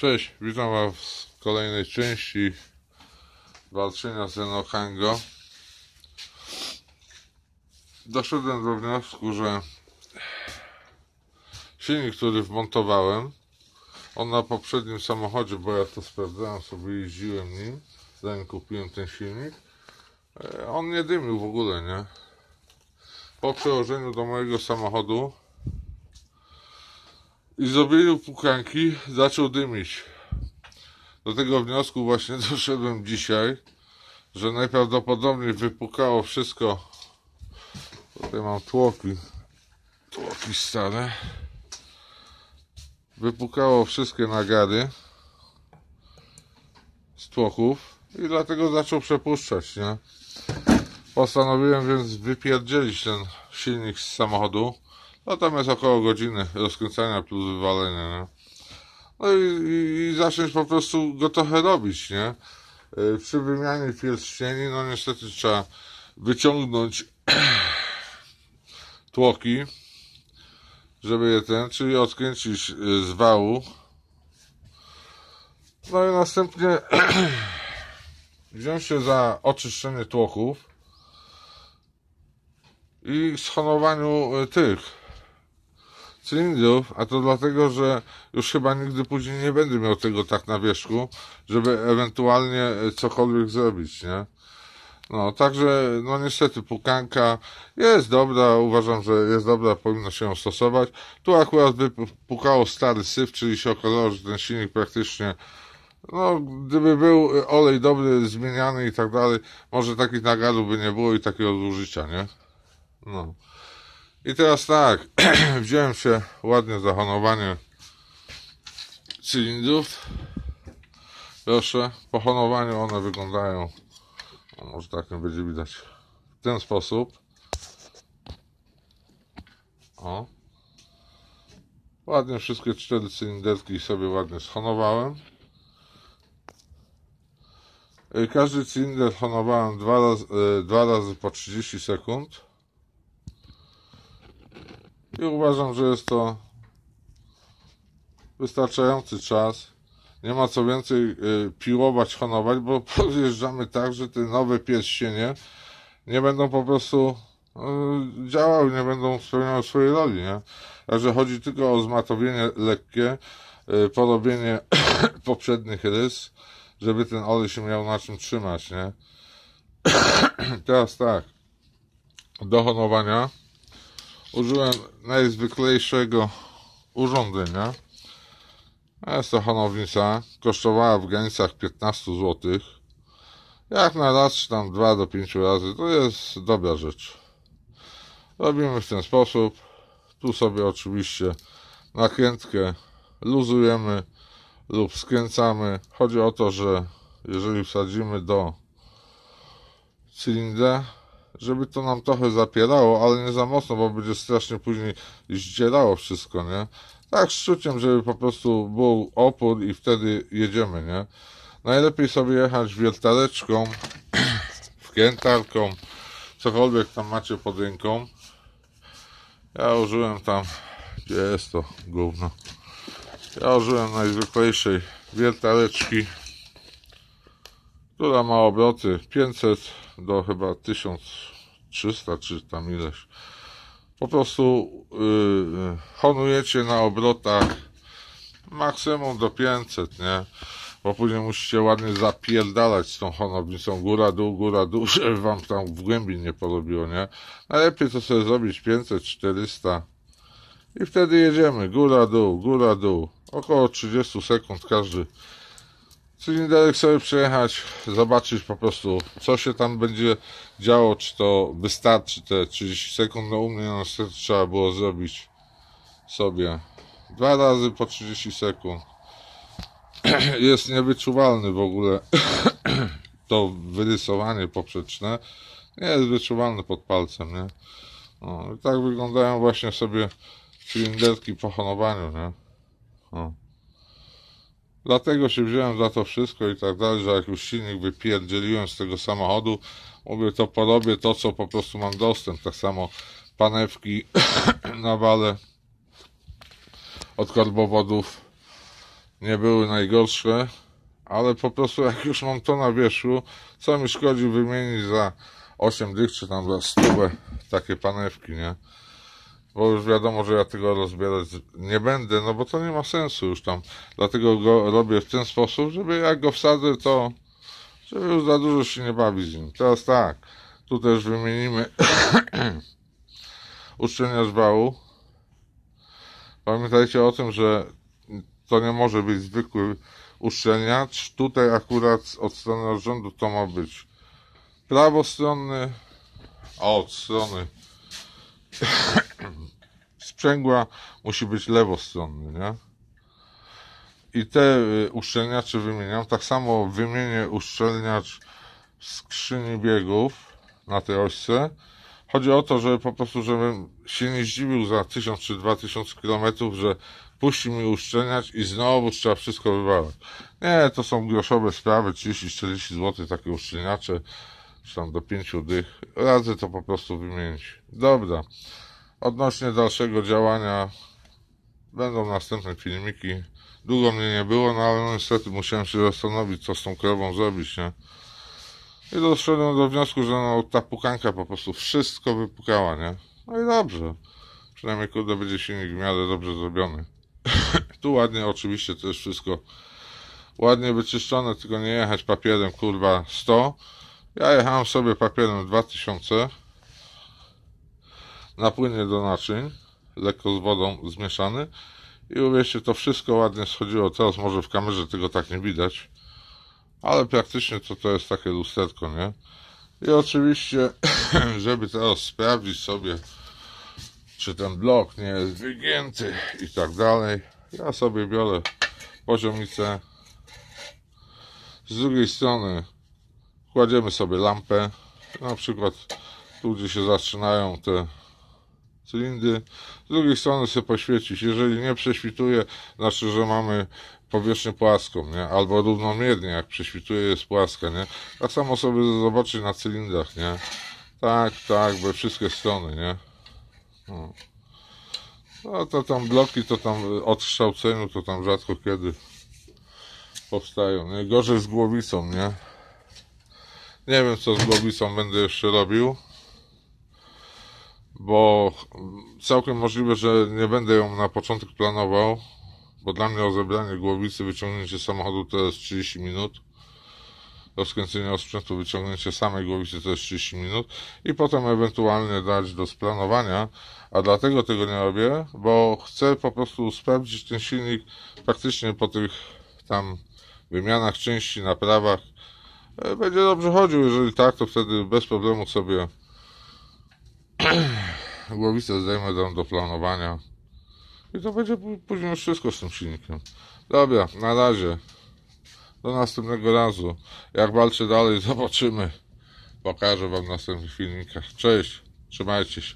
Cześć, witam Was w kolejnej części walczenia z Enohango. Doszedłem do wniosku, że silnik, który wmontowałem, on na poprzednim samochodzie, bo ja to sprawdzałem sobie, jeździłem nim, zanim kupiłem ten silnik, e, on nie dymił w ogóle, nie? Po przełożeniu do mojego samochodu i zrobieniu pukanki zaczął dymić. Do tego wniosku właśnie doszedłem dzisiaj, że najprawdopodobniej wypukało wszystko. Tutaj mam tłoki, tłoki stare. Wypukało wszystkie nagary z tłoków i dlatego zaczął przepuszczać, nie? Postanowiłem więc wypierdzielić ten silnik z samochodu. No tam jest około godziny rozkręcania plus wywalenia, nie? No i, i, i zacząć po prostu go trochę robić, nie? Yy, Przy wymianie pierścieni, no niestety trzeba wyciągnąć tłoki, żeby je ten, czyli odkręcić yy, z wału. No i następnie wziąć się za oczyszczenie tłoków i schonowaniu y, tych cylindrów, a to dlatego, że już chyba nigdy później nie będę miał tego tak na wierzchu, żeby ewentualnie cokolwiek zrobić, nie? No, także, no niestety pukanka jest dobra, uważam, że jest dobra, powinno się ją stosować. Tu akurat wypukało stary syf, czyli się okazało, że ten silnik praktycznie no, gdyby był olej dobry, zmieniany i tak dalej, może takich nagadów by nie było i takiego zużycia, nie? No. I teraz tak, wziąłem się ładnie za honowanie cylindrów. Proszę, po honowaniu one wyglądają, no może tak nie będzie widać, w ten sposób. O. Ładnie wszystkie cztery cylinderki sobie ładnie schonowałem. Każdy cylinder honowałem dwa razy, dwa razy po 30 sekund. I uważam, że jest to wystarczający czas. Nie ma co więcej y, piłować, honować, bo podjeżdżamy tak, że te nowe pierścienie nie będą po prostu y, działały, nie będą spełniały swojej roli, nie? Także chodzi tylko o zmatowienie lekkie, y, porobienie poprzednich rys, żeby ten olej się miał na czym trzymać, nie? Teraz tak, do honowania użyłem najzwyklejszego urządzenia. Jest to honownica. Kosztowała w granicach 15 zł. Jak na raz, czy tam 2 do 5 razy, to jest dobra rzecz. Robimy w ten sposób. Tu sobie oczywiście nakrętkę luzujemy lub skręcamy. Chodzi o to, że jeżeli wsadzimy do cylindra, żeby to nam trochę zapierało, ale nie za mocno, bo będzie strasznie później zdzierało wszystko, nie? Tak szczuciem, żeby po prostu był opór i wtedy jedziemy, nie? Najlepiej sobie jechać wiertareczką, wkrętarką, cokolwiek tam macie pod ręką. Ja użyłem tam, gdzie jest to gówno? Ja użyłem najzwyklejszej wiertareczki, która ma obroty 500 do chyba 1300 czy tam ileś. Po prostu yy, honujecie na obrotach maksimum do 500, nie? Bo później musicie ładnie zapierdalać z tą honownicą góra, dół, góra, dół, żeby wam tam w głębi nie porobiło, nie? Najlepiej to sobie zrobić 500, 400 i wtedy jedziemy, góra, dół, góra, dół. Około 30 sekund każdy cylinderek sobie przejechać, zobaczyć po prostu, co się tam będzie działo, czy to wystarczy te 30 sekund. No u mnie niestety trzeba było zrobić sobie dwa razy po 30 sekund. Jest niewyczuwalny w ogóle to wyrysowanie poprzeczne. Nie jest wyczuwalne pod palcem, nie? No, tak wyglądają właśnie sobie cylinderki po honowaniu, nie? O. Dlatego się wziąłem za to wszystko i tak dalej, że jak już silnik wypierdzieliłem z tego samochodu, mówię, to porobię to, co po prostu mam dostęp. Tak samo panewki na wale od karbowodów nie były najgorsze, ale po prostu jak już mam to na wierzchu, co mi szkodzi wymienić za 8 dych, czy tam za stówę takie panewki, nie? Bo już wiadomo, że ja tego rozbierać nie będę, no bo to nie ma sensu już tam. Dlatego go robię w ten sposób, żeby jak go wsadzę, to żeby już za dużo się nie bawić z nim. Teraz tak, tu też wymienimy uszczelniacz wału. Pamiętajcie o tym, że to nie może być zwykły uszczelniacz. Tutaj akurat od strony rządu to ma być prawostronny, a od strony sprzęgła musi być lewostronny, nie? I te y, uszczelniacze wymieniam. Tak samo wymienię uszczelniacz skrzyni biegów na tej ośce. Chodzi o to, że po prostu, żebym się nie zdziwił za 1000 czy 2000 km, że puści mi uszczelniać i znowu trzeba wszystko wywalać. Nie, to są groszowe sprawy, 30-40 zł takie uszczelniacze, czy tam do 5 dych. Radzę to po prostu wymienić. Dobra. Odnośnie dalszego działania będą następne filmiki. Długo mnie nie było, no ale no niestety musiałem się zastanowić, co z tą krową zrobić, nie? I doszedłem do wniosku, że no, ta pukanka po prostu wszystko wypukała, nie? No i dobrze. Przynajmniej, kurde, będzie silnik w miarę dobrze zrobiony. tu ładnie oczywiście to jest wszystko ładnie wyczyszczone, tylko nie jechać papierem, kurwa, 100. Ja jechałem sobie papierem 2000 na płynie do naczyń, lekko z wodą zmieszany i uwierzcie, to wszystko ładnie schodziło. Teraz może w kamerze tego tak nie widać, ale praktycznie to to jest takie lusterko, nie? I oczywiście, żeby teraz sprawdzić sobie, czy ten blok nie jest wygięty i tak dalej, ja sobie biorę poziomicę. Z drugiej strony kładziemy sobie lampę, na przykład tu, gdzie się zaczynają te cylindry. Z drugiej strony sobie poświecić. Jeżeli nie prześwituje, znaczy, że mamy powierzchnię płaską, nie? Albo równomiernie, jak prześwituje, jest płaska, nie? Tak samo sobie zobaczyć na cylindrach, nie? Tak, tak, we wszystkie strony, nie? No. no to tam bloki, to tam od kształceniu, to tam rzadko kiedy powstają, nie? Gorzej z głowicą, nie? Nie wiem, co z głowicą będę jeszcze robił bo całkiem możliwe, że nie będę ją na początek planował, bo dla mnie rozebranie głowicy, wyciągnięcie samochodu to jest 30 minut. Rozkręcenie sprzętu, wyciągnięcie samej głowicy to jest 30 minut i potem ewentualnie dać do splanowania, a dlatego tego nie robię, bo chcę po prostu sprawdzić ten silnik praktycznie po tych tam wymianach części, naprawach. E, będzie dobrze chodził, jeżeli tak, to wtedy bez problemu sobie głowicę zdejmę dam do planowania i to będzie później wszystko z tym silnikiem. Dobra, na razie. Do następnego razu. Jak walczę dalej, zobaczymy. Pokażę Wam w następnych filmikach. Cześć, trzymajcie się.